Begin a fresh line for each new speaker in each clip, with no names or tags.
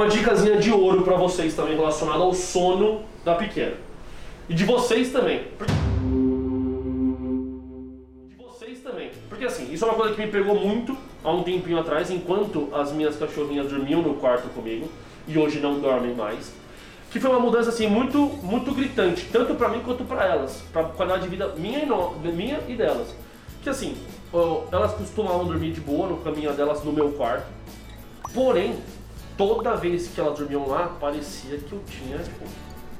Uma dicasinha de ouro pra vocês também relacionada ao sono da pequena. E de vocês também. De vocês também. Porque assim, isso é uma coisa que me pegou muito há um tempinho atrás, enquanto as minhas cachorrinhas dormiam no quarto comigo e hoje não dormem mais. Que foi uma mudança assim muito, muito gritante, tanto pra mim quanto pra elas, pra qualidade de vida minha e, no, minha e delas. Que assim, elas costumavam dormir de boa no caminho delas no meu quarto. Porém, toda vez que elas dormiam lá, parecia que eu tinha tipo,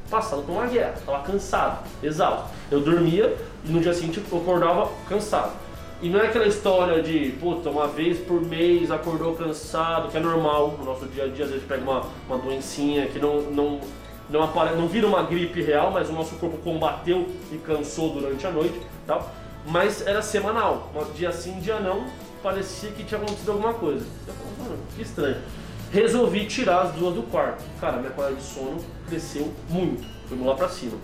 passado por uma guerra. Tava cansado, exausto. Eu dormia e no dia seguinte eu acordava cansado. E não é aquela história de, puta, uma vez por mês acordou cansado, que é normal no nosso dia a dia, às vezes pega uma, uma doencinha que não, não, não, apare... não vira uma gripe real, mas o nosso corpo combateu e cansou durante a noite tal. Mas era semanal, dia sim, dia não, parecia que tinha acontecido alguma coisa. Eu falei, mano, que estranho. Resolvi tirar as duas do quarto. Cara, minha qualidade de sono cresceu muito, foi lá pra cima.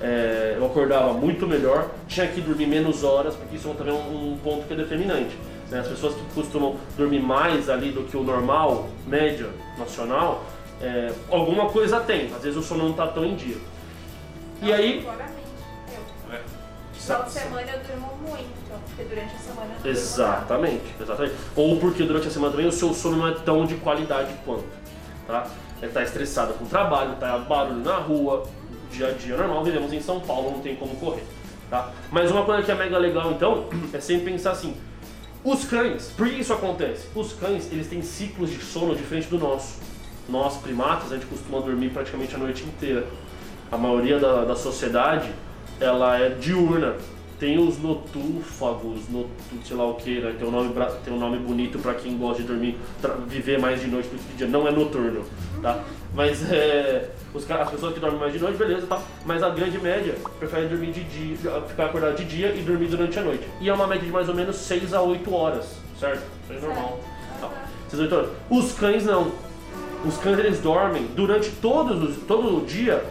É, eu acordava muito melhor, tinha que dormir menos horas, porque isso também é um, um ponto que é determinante. né? As pessoas que costumam dormir mais ali do que o normal, média, nacional, é, alguma coisa tem. Às vezes o sono não está tão em dia. E aí. É.
Final de semana eu durmo muito, porque durante a semana eu não
Exatamente, exatamente. Ou porque durante a semana também o seu sono não é tão de qualidade quanto, tá? Ele tá estressado com o trabalho, tá barulho na rua, dia a dia normal, vivemos em São Paulo, não tem como correr, tá? Mas uma coisa que é mega legal então, é sempre pensar assim, os cães, por que isso acontece? Os cães, eles têm ciclos de sono diferente do nosso. Nós, primatas, a gente costuma dormir praticamente a noite inteira. A maioria da, da sociedade, ela é diurna. Tem os notúfagos, notu, sei lá o que, né? tem, um nome, tem um nome bonito para quem gosta de dormir, viver mais de noite do que de dia. Não é noturno, tá? Mas é, os, as pessoas que dormem mais de noite, beleza, tá? Mas a grande média prefere dormir de dia, ficar acordado de dia e dormir durante a noite. E é uma média de mais ou menos 6 a 8 horas, certo? Isso é normal. Tá. 6 a 8 horas. Os cães não. Os cães eles dormem durante todos os, todo o dia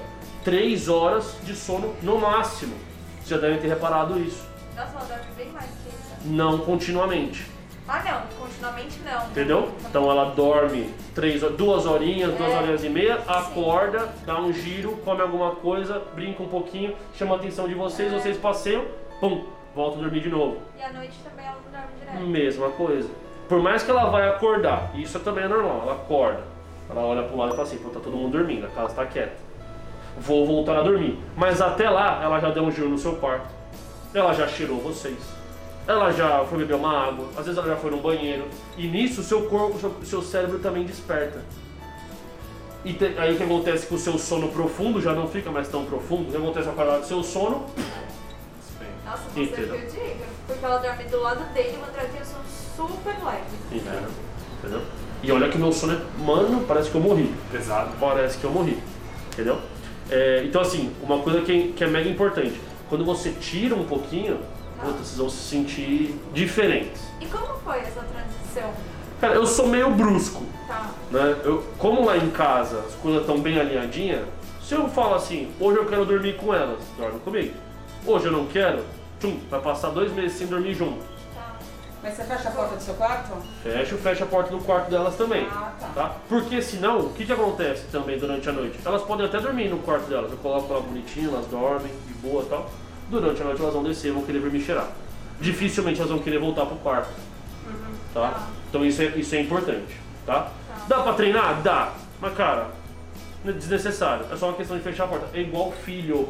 3 horas de sono no máximo. Vocês já devem ter reparado isso.
Nossa, ela dorme bem mais que isso.
Não continuamente.
Ah, não, continuamente não.
Entendeu? Então ela dorme três, duas horinhas, duas
É.
horinhas e meia, acorda, dá um giro, come alguma coisa, brinca um pouquinho, chama a atenção de vocês,
É.
vocês passeiam, pum, volta a dormir de novo.
E à noite também ela não dorme direto.
Mesma coisa. Por mais que ela vai acordar, isso também é normal, ela acorda. Ela olha pro lado e fala assim, pô, tá todo mundo dormindo, a casa tá quieta. Vou voltar a dormir. Mas até lá, ela já deu um giro no seu quarto. Ela já cheirou vocês. Ela já foi beber uma água. Às vezes ela já foi no banheiro. E nisso, o seu corpo, o seu, seu cérebro também desperta. E te- aí o que acontece com o seu sono profundo já não fica mais tão profundo. O que acontece com a do seu sono?
Nossa, você
Entendeu?
que eu diga. Porque ela dorme do lado dele, uma um sono super leve.
Entendeu? Entendeu? E olha que meu sono é. Mano, parece que eu morri.
Pesado.
parece que eu morri. Entendeu? É, então, assim, uma coisa que, que é mega importante: quando você tira um pouquinho, puta, vocês vão se sentir diferentes.
E como foi essa transição?
Cara, eu sou meio brusco,
Tá.
né? Eu, como lá em casa as coisas estão bem alinhadinhas, se eu falo assim, hoje eu quero dormir com elas, dorme comigo. Hoje eu não quero, tchum, vai passar dois meses sem dormir junto.
Tá.
Mas você fecha a porta do seu quarto?
Fecho, fecho a porta do quarto delas também.
Ah, tá.
Tá? Porque senão, o que, que acontece também durante a noite? Elas podem até dormir no quarto delas. Eu coloco ela bonitinho, elas dormem, de boa e tal. Durante a noite elas vão descer, vão querer vir me cheirar. Dificilmente elas vão querer voltar pro quarto. Tá? Então isso é, isso é importante. Tá? Dá pra treinar? Dá. Mas cara, é desnecessário. É só uma questão de fechar a porta. É igual filho.